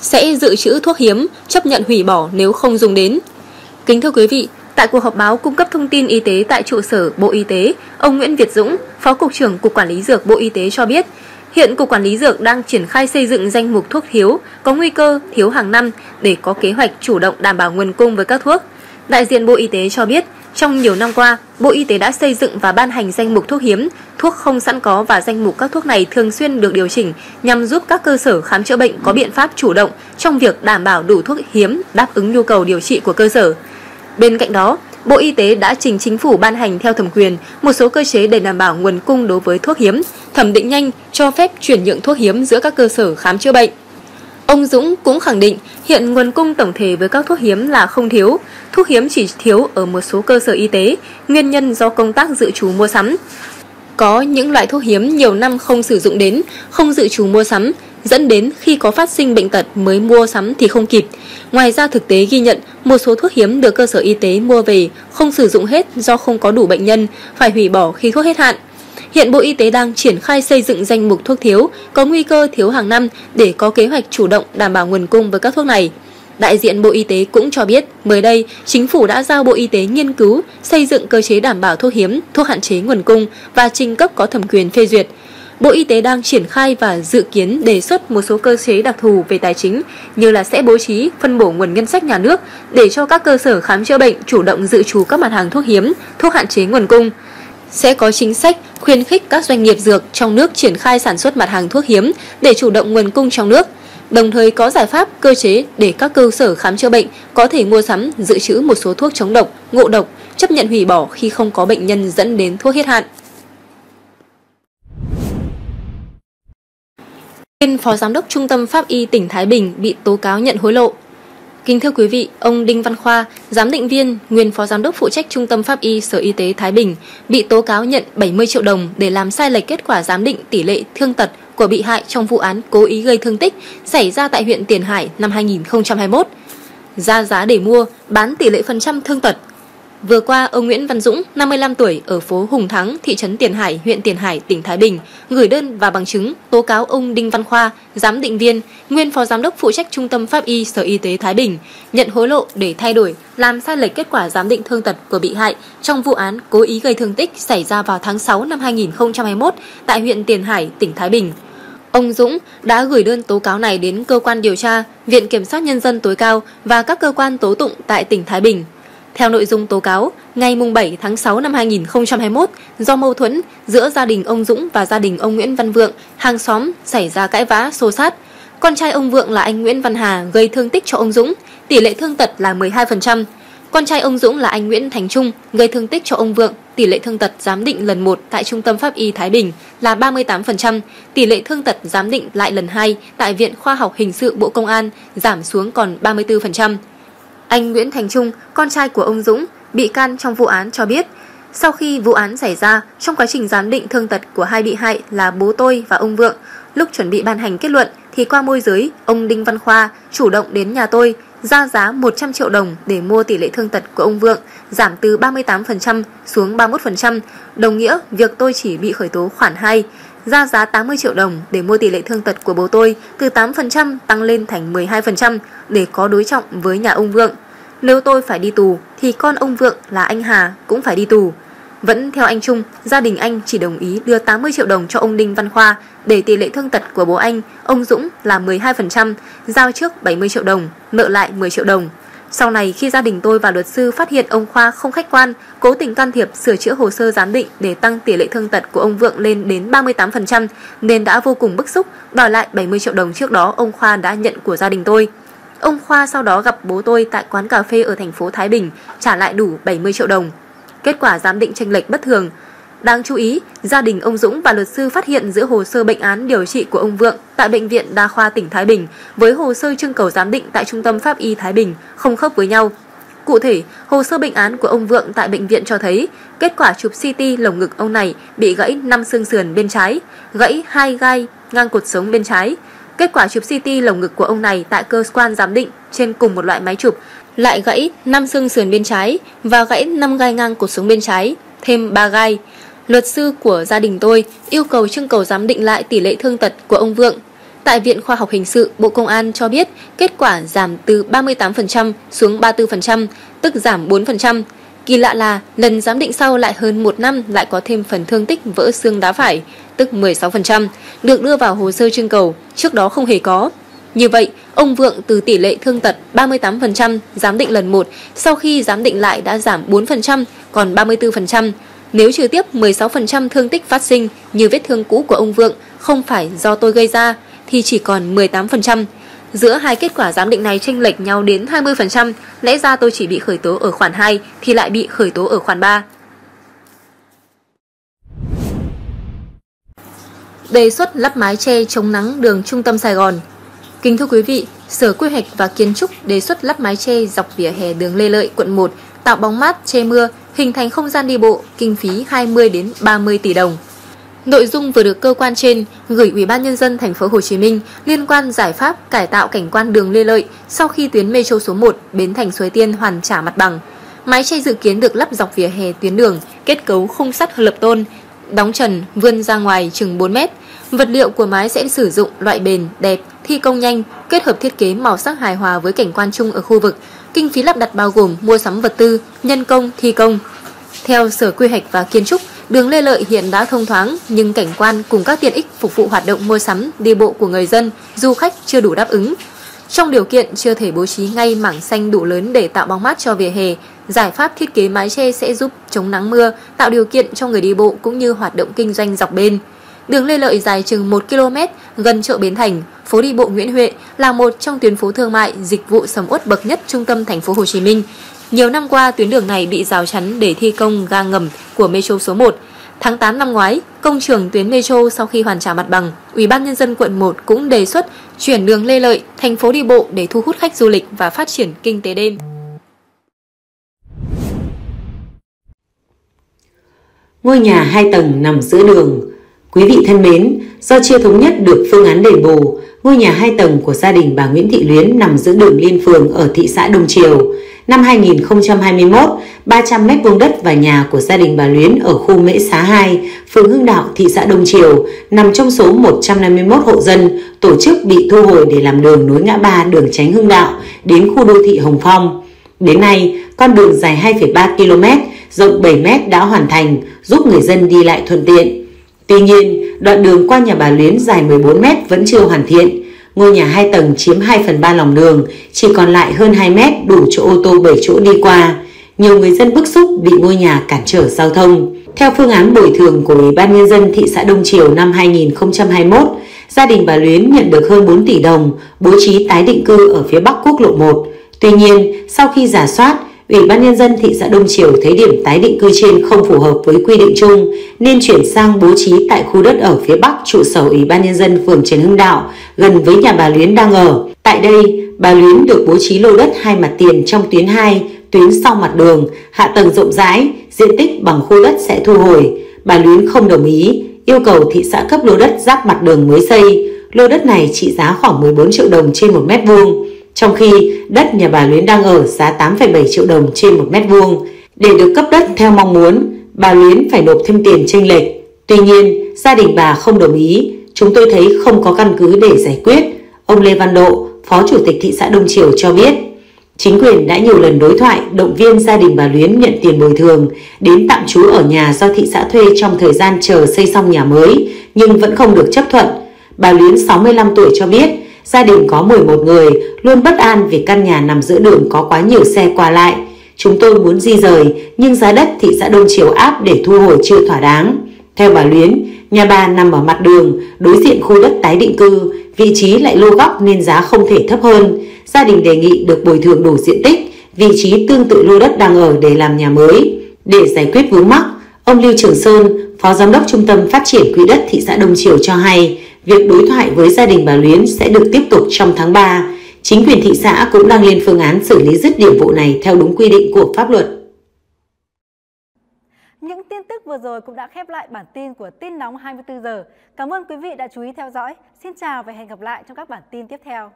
sẽ dự trữ thuốc hiếm, chấp nhận hủy bỏ nếu không dùng đến. Kính thưa quý vị, tại cuộc họp báo cung cấp thông tin y tế tại trụ sở Bộ Y tế, ông Nguyễn Việt Dũng, Phó Cục trưởng Cục Quản lý Dược Bộ Y tế cho biết, hiện Cục Quản lý Dược đang triển khai xây dựng danh mục thuốc thiếu, có nguy cơ thiếu hàng năm để có kế hoạch chủ động đảm bảo nguồn cung với các thuốc. Đại diện Bộ Y tế cho biết, trong nhiều năm qua, Bộ Y tế đã xây dựng và ban hành danh mục thuốc hiếm, thuốc không sẵn có và danh mục các thuốc này thường xuyên được điều chỉnh nhằm giúp các cơ sở khám chữa bệnh có biện pháp chủ động trong việc đảm bảo đủ thuốc hiếm đáp ứng nhu cầu điều trị của cơ sở. Bên cạnh đó, Bộ Y tế đã trình chính phủ ban hành theo thẩm quyền một số cơ chế để đảm bảo nguồn cung đối với thuốc hiếm, thẩm định nhanh, cho phép chuyển nhượng thuốc hiếm giữa các cơ sở khám chữa bệnh. Ông Dũng cũng khẳng định hiện nguồn cung tổng thể với các thuốc hiếm là không thiếu, thuốc hiếm chỉ thiếu ở một số cơ sở y tế, nguyên nhân do công tác dự trù mua sắm. Có những loại thuốc hiếm nhiều năm không sử dụng đến, không dự trù mua sắm, dẫn đến khi có phát sinh bệnh tật mới mua sắm thì không kịp. Ngoài ra thực tế ghi nhận một số thuốc hiếm được cơ sở y tế mua về không sử dụng hết do không có đủ bệnh nhân, phải hủy bỏ khi thuốc hết hạn. Hiện Bộ Y tế đang triển khai xây dựng danh mục thuốc thiếu, có nguy cơ thiếu hàng năm để có kế hoạch chủ động đảm bảo nguồn cung với các thuốc này. Đại diện Bộ Y tế cũng cho biết, mới đây, chính phủ đã giao Bộ Y tế nghiên cứu, xây dựng cơ chế đảm bảo thuốc hiếm, thuốc hạn chế nguồn cung và trình cấp có thẩm quyền phê duyệt. Bộ Y tế đang triển khai và dự kiến đề xuất một số cơ chế đặc thù về tài chính như là sẽ bố trí phân bổ nguồn ngân sách nhà nước để cho các cơ sở khám chữa bệnh chủ động dự trù các mặt hàng thuốc hiếm, thuốc hạn chế nguồn cung. Sẽ có chính sách khuyến khích các doanh nghiệp dược trong nước triển khai sản xuất mặt hàng thuốc hiếm để chủ động nguồn cung trong nước. Đồng thời có giải pháp cơ chế để các cơ sở khám chữa bệnh có thể mua sắm, dự trữ một số thuốc chống độc, ngộ độc, chấp nhận hủy bỏ khi không có bệnh nhân dẫn đến thuốc hết hạn. Nguyên Phó Giám đốc Trung tâm Pháp y tỉnh Thái Bình bị tố cáo nhận hối lộ. Kính thưa quý vị, ông Đinh Văn Khoa, giám định viên, nguyên phó giám đốc phụ trách Trung tâm Pháp y Sở Y tế Thái Bình, bị tố cáo nhận 70 triệu đồng để làm sai lệch kết quả giám định tỷ lệ thương tật của bị hại trong vụ án cố ý gây thương tích xảy ra tại huyện Tiền Hải năm 2021. Ra giá để mua, bán tỷ lệ phần trăm thương tật Vừa qua, ông Nguyễn Văn Dũng, 55 tuổi, ở phố Hùng Thắng, thị trấn Tiền Hải, huyện Tiền Hải, tỉnh Thái Bình, gửi đơn và bằng chứng tố cáo ông Đinh Văn Khoa, giám định viên, nguyên phó giám đốc phụ trách Trung tâm Pháp y Sở Y tế Thái Bình, nhận hối lộ để thay đổi, làm sai lệch kết quả giám định thương tật của bị hại trong vụ án cố ý gây thương tích xảy ra vào tháng 6 năm 2021 tại huyện Tiền Hải, tỉnh Thái Bình. Ông Dũng đã gửi đơn tố cáo này đến cơ quan điều tra, Viện Kiểm sát Nhân dân tối cao và các cơ quan tố tụng tại tỉnh Thái Bình. Theo nội dung tố cáo, ngày 7 tháng 6 năm 2021, do mâu thuẫn giữa gia đình ông Dũng và gia đình ông Nguyễn Văn Vượng, hàng xóm xảy ra cãi vã xô sát. Con trai ông Vượng là anh Nguyễn Văn Hà gây thương tích cho ông Dũng, tỷ lệ thương tật là 12%. Con trai ông Dũng là anh Nguyễn Thành Trung gây thương tích cho ông Vượng, tỷ lệ thương tật giám định lần 1 tại Trung tâm Pháp y Thái Bình là 38%, tỷ lệ thương tật giám định lại lần 2 tại Viện Khoa học Hình sự Bộ Công an giảm xuống còn 34%. Anh Nguyễn Thành Trung, con trai của ông Dũng, bị can trong vụ án cho biết, sau khi vụ án xảy ra, trong quá trình giám định thương tật của hai bị hại là bố tôi và ông Vượng, lúc chuẩn bị ban hành kết luận thì qua môi giới, ông Đinh Văn Khoa chủ động đến nhà tôi ra giá 100 triệu đồng để mua tỷ lệ thương tật của ông Vượng giảm từ 38% xuống 31%, đồng nghĩa việc tôi chỉ bị khởi tố khoản 2, ra giá 80 triệu đồng để mua tỷ lệ thương tật của bố tôi từ 8% tăng lên thành 12% để có đối trọng với nhà ông Vượng. Nếu tôi phải đi tù thì con ông Vượng là anh Hà cũng phải đi tù. Vẫn theo anh Trung, gia đình anh chỉ đồng ý đưa 80 triệu đồng cho ông Đinh Văn Khoa để tỷ lệ thương tật của bố anh, ông Dũng là 12%, giao trước 70 triệu đồng, nợ lại 10 triệu đồng. Sau này khi gia đình tôi và luật sư phát hiện ông Khoa không khách quan, cố tình can thiệp sửa chữa hồ sơ giám định để tăng tỷ lệ thương tật của ông Vượng lên đến 38% nên đã vô cùng bức xúc, đòi lại 70 triệu đồng trước đó ông Khoa đã nhận của gia đình tôi. Ông Khoa sau đó gặp bố tôi tại quán cà phê ở thành phố Thái Bình, trả lại đủ 70 triệu đồng. Kết quả giám định tranh lệch bất thường, Đáng chú ý, gia đình ông Dũng và luật sư phát hiện giữa hồ sơ bệnh án điều trị của ông Vượng tại Bệnh viện Đa khoa tỉnh Thái Bình với hồ sơ trưng cầu giám định tại Trung tâm Pháp y Thái Bình không khớp với nhau. Cụ thể, hồ sơ bệnh án của ông Vượng tại bệnh viện cho thấy kết quả chụp CT lồng ngực ông này bị gãy 5 xương sườn bên trái, gãy hai gai ngang cột sống bên trái. Kết quả chụp CT lồng ngực của ông này tại cơ quan giám định trên cùng một loại máy chụp lại gãy 5 xương sườn bên trái và gãy 5 gai ngang cột sống bên trái, thêm 3 gai. Luật sư của gia đình tôi yêu cầu trưng cầu giám định lại tỷ lệ thương tật của ông Vượng. Tại Viện Khoa học Hình sự, Bộ Công an cho biết kết quả giảm từ 38% xuống 34%, tức giảm 4%. Kỳ lạ là lần giám định sau lại hơn một năm lại có thêm phần thương tích vỡ xương đá phải, tức 16%, được đưa vào hồ sơ trưng cầu, trước đó không hề có. Như vậy, ông Vượng từ tỷ lệ thương tật 38% giám định lần 1, sau khi giám định lại đã giảm 4%, còn 34%. Nếu trừ tiếp 16% thương tích phát sinh như vết thương cũ của ông Vượng không phải do tôi gây ra, thì chỉ còn 18%. Giữa hai kết quả giám định này chênh lệch nhau đến 20%, lẽ ra tôi chỉ bị khởi tố ở khoản 2 thì lại bị khởi tố ở khoản 3. Đề xuất lắp mái che chống nắng đường trung tâm Sài Gòn Kính thưa quý vị, Sở Quy hoạch và Kiến trúc đề xuất lắp mái che dọc vỉa hè đường Lê Lợi, quận 1, tạo bóng mát, che mưa, hình thành không gian đi bộ, kinh phí 20 đến 30 tỷ đồng. Nội dung vừa được cơ quan trên gửi Ủy ban nhân dân thành phố Hồ Chí Minh liên quan giải pháp cải tạo cảnh quan đường Lê Lợi sau khi tuyến metro số 1 Bến Thành Suối Tiên hoàn trả mặt bằng. Mái che dự kiến được lắp dọc vỉa hè tuyến đường, kết cấu khung sắt lập tôn, đóng trần vươn ra ngoài chừng 4 mét. Vật liệu của mái sẽ sử dụng loại bền, đẹp, thi công nhanh, kết hợp thiết kế màu sắc hài hòa với cảnh quan chung ở khu vực. Kinh phí lắp đặt bao gồm mua sắm vật tư, nhân công, thi công. Theo Sở Quy hoạch và Kiến trúc, đường Lê Lợi hiện đã thông thoáng nhưng cảnh quan cùng các tiện ích phục vụ hoạt động mua sắm, đi bộ của người dân, du khách chưa đủ đáp ứng. Trong điều kiện chưa thể bố trí ngay mảng xanh đủ lớn để tạo bóng mát cho vỉa hè, giải pháp thiết kế mái che sẽ giúp chống nắng mưa, tạo điều kiện cho người đi bộ cũng như hoạt động kinh doanh dọc bên. Đường Lê Lợi dài chừng 1 km, gần chợ Bến Thành, phố đi bộ Nguyễn Huệ là một trong tuyến phố thương mại, dịch vụ sầm uất bậc nhất trung tâm thành phố Hồ Chí Minh. Nhiều năm qua, tuyến đường này bị rào chắn để thi công ga ngầm của Metro số 1. Tháng 8 năm ngoái, công trường tuyến Metro sau khi hoàn trả mặt bằng, Ủy ban nhân dân quận 1 cũng đề xuất chuyển đường Lê Lợi thành phố đi bộ để thu hút khách du lịch và phát triển kinh tế đêm. Ngôi nhà hai tầng nằm giữa đường. Quý vị thân mến, do chưa thống nhất được phương án đền bù, ngôi nhà hai tầng của gia đình bà Nguyễn Thị Luyến nằm giữa đường Liên Phường ở thị xã Đông Triều. Năm 2021, 300 mét vuông đất và nhà của gia đình bà Luyến ở khu Mễ Xá 2, phường Hưng Đạo, thị xã Đông Triều, nằm trong số 151 hộ dân tổ chức bị thu hồi để làm đường nối ngã ba đường tránh Hưng Đạo đến khu đô thị Hồng Phong. Đến nay, con đường dài 2,3 km, rộng 7 m đã hoàn thành, giúp người dân đi lại thuận tiện. Tuy nhiên, đoạn đường qua nhà bà Luyến dài 14 m vẫn chưa hoàn thiện. Ngôi nhà 2 tầng chiếm 2 phần 3 lòng đường, chỉ còn lại hơn 2 mét đủ chỗ ô tô 7 chỗ đi qua. Nhiều người dân bức xúc bị ngôi nhà cản trở giao thông. Theo phương án bồi thường của Ủy ban Nhân dân thị xã Đông Triều năm 2021, gia đình bà Luyến nhận được hơn 4 tỷ đồng bố trí tái định cư ở phía Bắc Quốc lộ 1. Tuy nhiên, sau khi giả soát, Ủy ban Nhân dân thị xã Đông Triều thấy điểm tái định cư trên không phù hợp với quy định chung nên chuyển sang bố trí tại khu đất ở phía Bắc trụ sở Ủy ban Nhân dân phường Trần Hưng Đạo gần với nhà bà Luyến đang ở. Tại đây, bà Luyến được bố trí lô đất hai mặt tiền trong tuyến 2, tuyến sau mặt đường, hạ tầng rộng rãi, diện tích bằng khu đất sẽ thu hồi. Bà Luyến không đồng ý, yêu cầu thị xã cấp lô đất giáp mặt đường mới xây. Lô đất này trị giá khoảng 14 triệu đồng trên một mét vuông trong khi đất nhà bà Luyến đang ở giá 8,7 triệu đồng trên một mét vuông. Để được cấp đất theo mong muốn, bà Luyến phải nộp thêm tiền tranh lệch. Tuy nhiên, gia đình bà không đồng ý, chúng tôi thấy không có căn cứ để giải quyết. Ông Lê Văn Độ, Phó Chủ tịch thị xã Đông Triều cho biết, chính quyền đã nhiều lần đối thoại động viên gia đình bà Luyến nhận tiền bồi thường đến tạm trú ở nhà do thị xã thuê trong thời gian chờ xây xong nhà mới nhưng vẫn không được chấp thuận. Bà Luyến 65 tuổi cho biết Gia đình có 11 người, luôn bất an vì căn nhà nằm giữa đường có quá nhiều xe qua lại. Chúng tôi muốn di rời, nhưng giá đất thị xã Đông Triều áp để thu hồi chưa thỏa đáng. Theo bà Luyến, nhà bà nằm ở mặt đường, đối diện khu đất tái định cư, vị trí lại lô góc nên giá không thể thấp hơn. Gia đình đề nghị được bồi thường đủ diện tích, vị trí tương tự lô đất đang ở để làm nhà mới. Để giải quyết vướng mắc, ông Lưu Trường Sơn, Phó Giám đốc Trung tâm Phát triển Quỹ đất thị xã Đông Triều cho hay, Việc đối thoại với gia đình bà Luyến sẽ được tiếp tục trong tháng 3. Chính quyền thị xã cũng đang lên phương án xử lý dứt điểm vụ này theo đúng quy định của pháp luật. Những tin tức vừa rồi cũng đã khép lại bản tin của tin nóng 24 giờ. Cảm ơn quý vị đã chú ý theo dõi. Xin chào và hẹn gặp lại trong các bản tin tiếp theo.